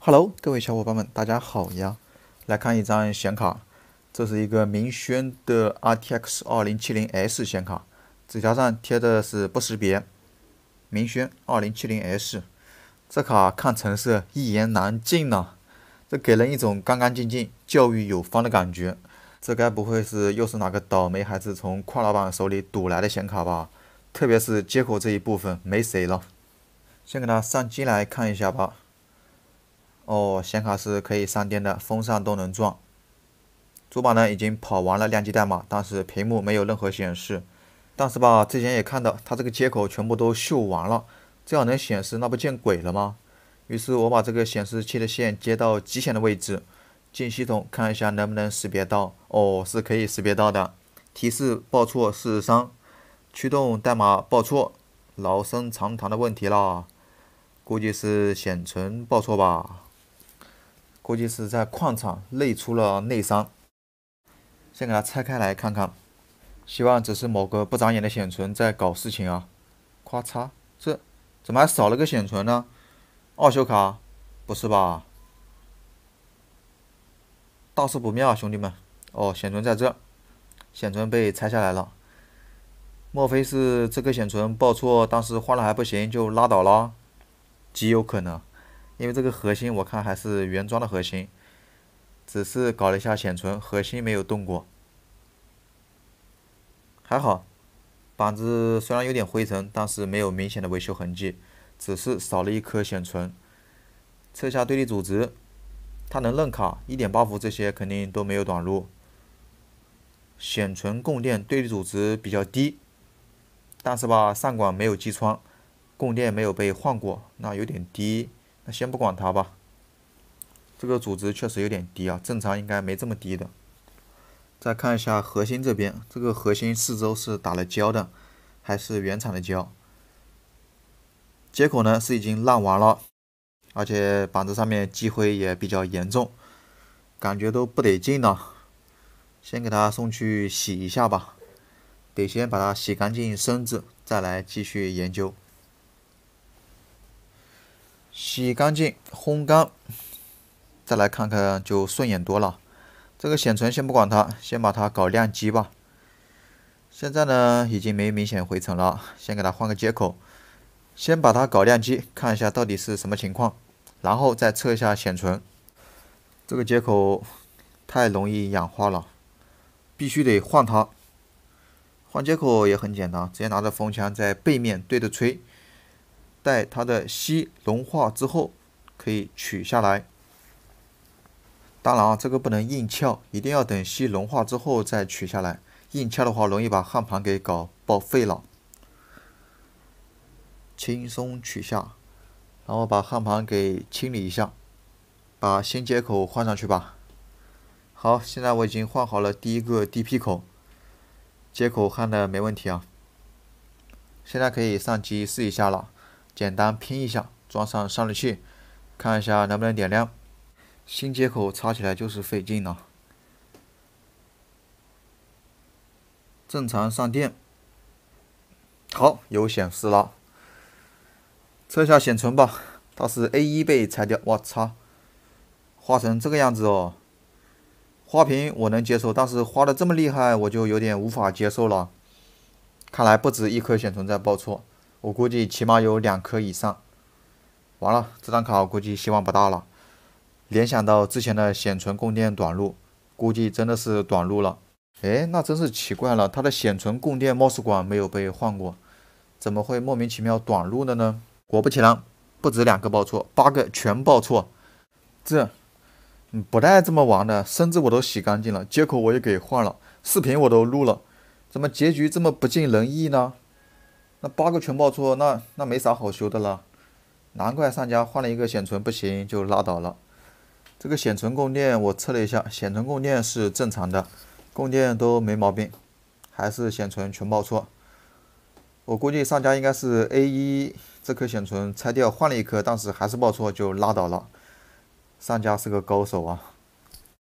Hello，各位小伙伴们，大家好呀！来看一张显卡，这是一个明轩的 RTX 2070S 显卡，纸条上贴的是不识别，明轩 2070S。这卡看成色一言难尽呐，这给人一种干干净净、教育有方的感觉。这该不会是又是哪个倒霉孩子从矿老板手里赌来的显卡吧？特别是接口这一部分没谁了。先给它上机来看一下吧。哦，显卡是可以上电的，风扇都能转。主板呢已经跑完了亮机代码，但是屏幕没有任何显示。但是吧，之前也看到它这个接口全部都锈完了，这样能显示那不见鬼了吗？于是我把这个显示器的线接到极显的位置，进系统看一下能不能识别到。哦，是可以识别到的，提示报错四十三，驱动代码报错，老生常谈的问题啦，估计是显存报错吧。估计是在矿场内出了内伤，先给它拆开来看看，希望只是某个不长眼的显存在搞事情啊！咔嚓，这怎么还少了个显存呢？二修卡？不是吧？大事不妙，兄弟们！哦，显存在这，显存被拆下来了，莫非是这个显存报错，当时换了还不行就拉倒了？极有可能。因为这个核心我看还是原装的核心，只是搞了一下显存，核心没有动过，还好，板子虽然有点灰尘，但是没有明显的维修痕迹，只是少了一颗显存。测下对立组织，它能认卡，一点八伏这些肯定都没有短路。显存供电对立组织比较低，但是吧，上管没有击穿，供电没有被换过，那有点低。那先不管它吧，这个组织确实有点低啊，正常应该没这么低的。再看一下核心这边，这个核心四周是打了胶的，还是原厂的胶。接口呢是已经烂完了，而且板子上面积灰也比较严重，感觉都不得劲了。先给它送去洗一下吧，得先把它洗干净身子，再来继续研究。洗干净，烘干，再来看看就顺眼多了。这个显存先不管它，先把它搞亮机吧。现在呢，已经没明显回尘了，先给它换个接口，先把它搞亮机，看一下到底是什么情况，然后再测一下显存。这个接口太容易氧化了，必须得换它。换接口也很简单，直接拿着风枪在背面对着吹。在它的锡融化之后，可以取下来。当然啊，这个不能硬撬，一定要等锡融化之后再取下来。硬撬的话，容易把焊盘给搞报废了。轻松取下，然后把焊盘给清理一下，把新接口换上去吧。好，现在我已经换好了第一个 DP 口，接口焊的没问题啊。现在可以上机试一下了。简单拼一下，装上散热器，看一下能不能点亮。新接口插起来就是费劲了。正常上电，好，有显示了。测下显存吧，它是 A 一被拆掉，我操，花成这个样子哦。花屏我能接受，但是花的这么厉害，我就有点无法接受了。看来不止一颗显存在报错。我估计起码有两颗以上，完了，这张卡我估计希望不大了。联想到之前的显存供电短路，估计真的是短路了。哎，那真是奇怪了，它的显存供电 MOS 管没有被换过，怎么会莫名其妙短路的呢？果不其然，不止两个报错，八个全报错。这不带这么玩的，身子我都洗干净了，接口我也给换了，视频我都录了，怎么结局这么不尽人意呢？那八个全报错，那那没啥好修的了，难怪上家换了一个显存不行就拉倒了。这个显存供电我测了一下，显存供电是正常的，供电都没毛病，还是显存全报错。我估计上家应该是 A 一这颗显存拆掉换了一颗，但是还是报错就拉倒了。上家是个高手啊。